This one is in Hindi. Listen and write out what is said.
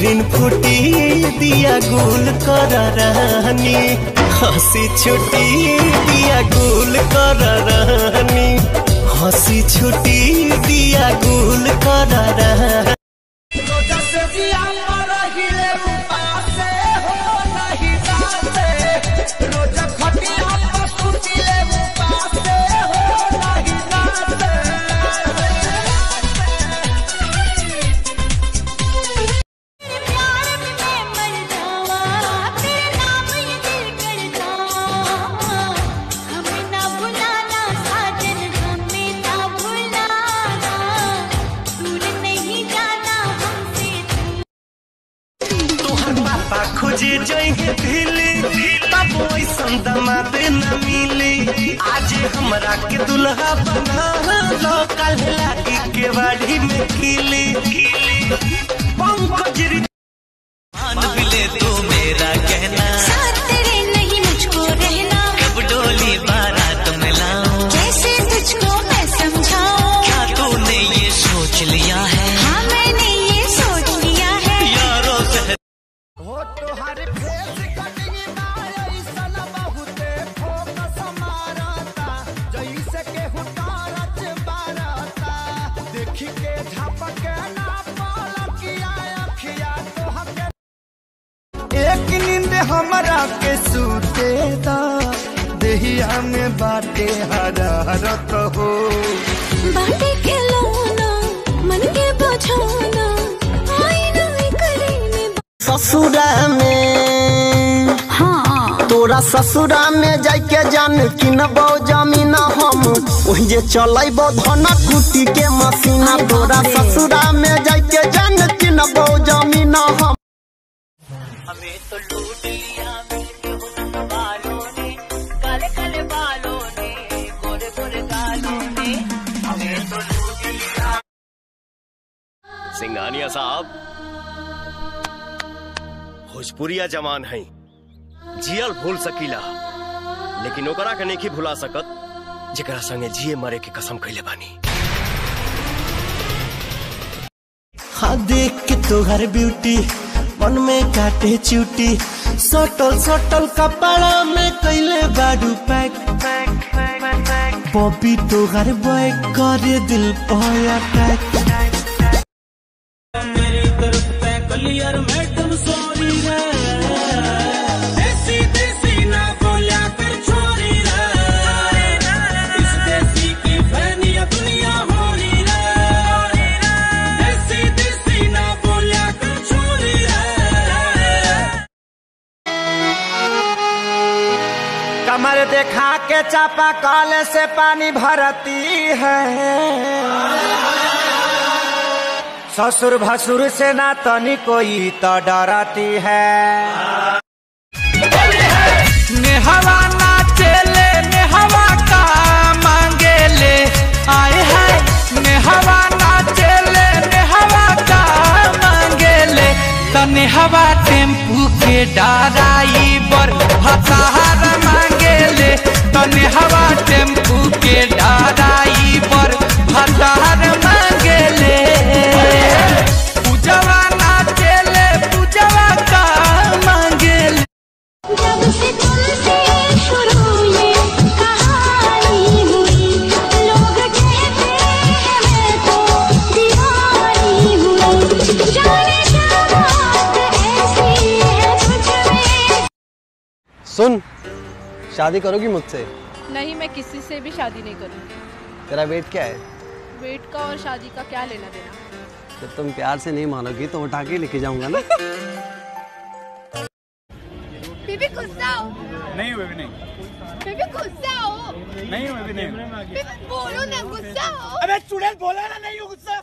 में फूटी दिया गुल कर रानी हँसी छुटी दिया गुल कर रानी हँसी छुटी दिया दिल्ली तब न मिली। आज हमरा के दुल्हा बना लो, कल के बाड़ी में खिली। हमरा के सूते दा देहिया में बाटे हरारत हो। बाटे मन के बझाना आईना करे में ससुरा में हाँ। तोरा ससुरा में जाके जान किनबो ज़मीन हम। वही जे चलैबो धना कुटी के मसीना तोरा ससुरा में जाके जान किनबो ज़मीन हम। हमें तो लूट लिया मिलके हुनर वालों ने काले काले बालों ने गोरे गोरे गालों ने हमें तो लूट लिया। सिंगानिया साहब भोजपुरिया जवान है। जियल भूल सकीला लेकिन ओकरा के नहीं भुला सकत जेकरा संगे जिए मरे के कसम खैले बानी। हाँ देख के तोहर ब्यूटी मन में काटे चुटी। सटल सटल कपड़ा में कैले बाडू पैक। पपी तोहर बॉय करे दिल पर अटैक कमर देखा के चापा कल से पानी भरती है। ससुर भसुर से ना तनी कोई तो डरती है। नेहवा नाचेले नेहवा का मांगेले आए हाय नेहवा नाचेले नेहवा का मांगेले त नेहवा टेंपू के डराइबर भतार मांगेले त नेहवा टेंपू के डराइबर भतार मांगेले। पूजवा नाचेले, पूजवा का मांगेले। जब से तुमसे शुरू ये कहानी हुई लोग कहते हैं मैं तो दीवानी हुई जाने क्या बात ऐसी है तुझ में सुन शादी करोगी मुझसे? नहीं मैं किसी से भी शादी नहीं करूँगी। तेरा वेट क्या है? वेट का और शादी का क्या लेना देना? जब तुम प्यार से नहीं मानोगी तो उठा के लेके जाऊँगा ना। बीबी गुस्सा हो नहीं। बेबी नहीं बीबी गुस्सा हो नहीं बेबी नहीं बोलो ना गुस्सा हो। अबे चुड़ैल बोला ना नहीं हो गुस्सा।